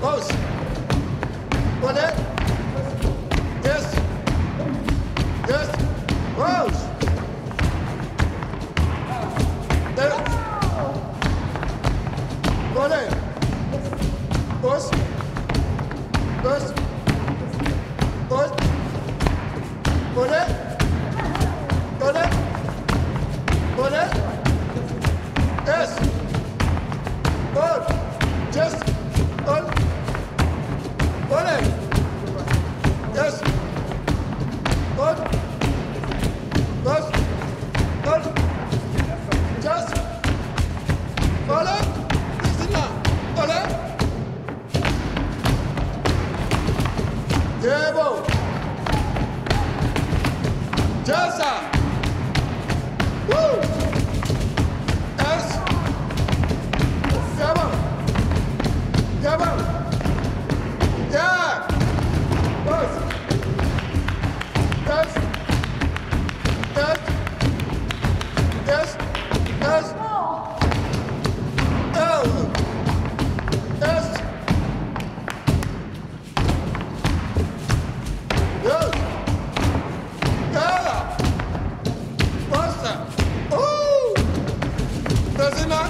Vamos. Olha. Esse. Esse. Vamos. Esse. Olha. Dois. Dois. Dois. Olha. Devil. Jasa. Woo. S. Seven. Seven. Gazina!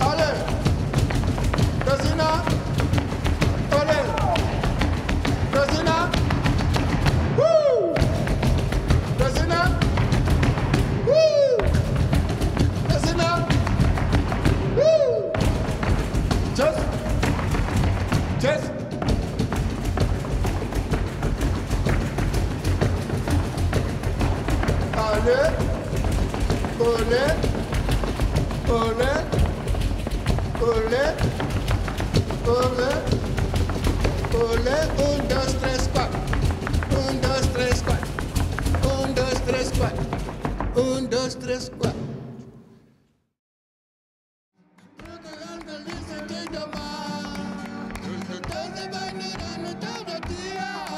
Alev! Gazina! Alev! Gazina! Woo! Gazina! Woo! Gazina! Woo! Çöz! Çöz! Alev! Alev! Öyle. Öyle. Yeah.